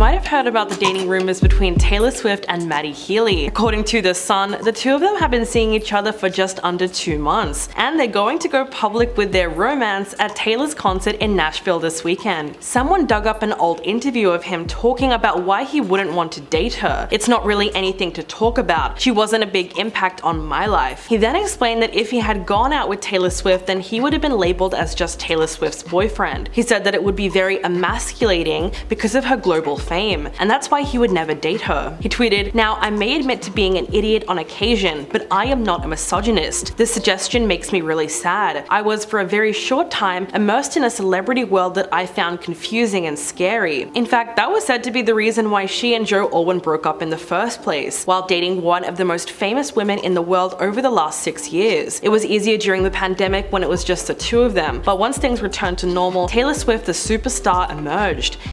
might have heard about the dating rumors between Taylor Swift and Matty Healy. According to The Sun, the two of them have been seeing each other for just under two months, and they're going to go public with their romance at Taylor's concert in Nashville this weekend. Someone dug up an old interview of him talking about why he wouldn't want to date her. It's not really anything to talk about. She wasn't a big impact on my life. He then explained that if he had gone out with Taylor Swift, then he would have been labeled as just Taylor Swift's boyfriend. He said that it would be very emasculating because of her global fame, and that's why he would never date her. He tweeted, Now, I may admit to being an idiot on occasion, but I am not a misogynist. This suggestion makes me really sad. I was for a very short time immersed in a celebrity world that I found confusing and scary. In fact, that was said to be the reason why she and Joe Alwyn broke up in the first place, while dating one of the most famous women in the world over the last six years. It was easier during the pandemic when it was just the two of them, but once things returned to normal, Taylor Swift the superstar emerged.